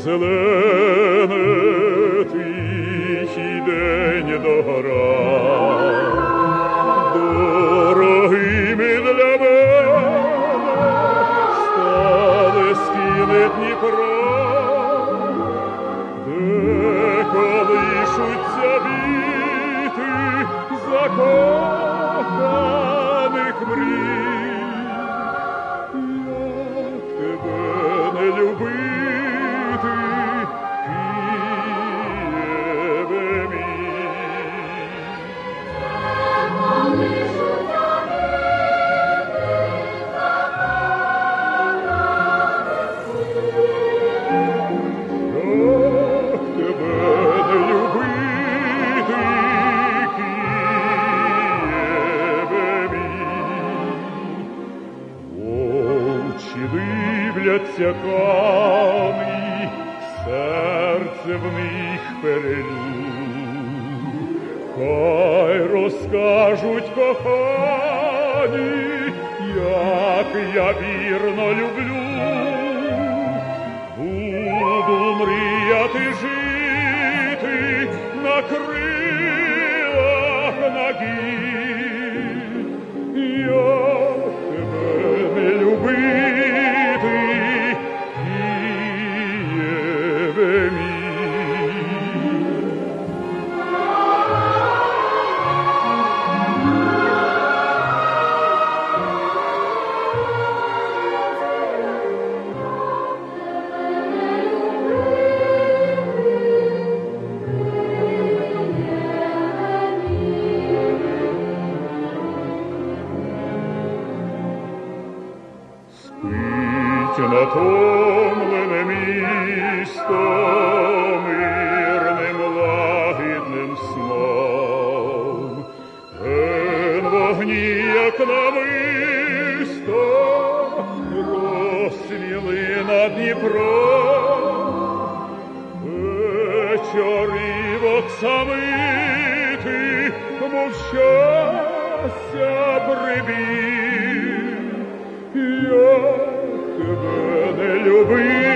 зелене тихий день догора, дорогими для мене стали стіни Дніпра, де колишуться віти закохані. Сипляться камні, серце в них перелю. Хай розкажуть кохані, як я вірно люблю, буду мріяти жити на крилах натомлене місто мирним лагідним сном. Ген вогні, як намисто, розсвіли над Дніпром. Вечорів оксамити, мов щастя прибіг. Я тебе не любив,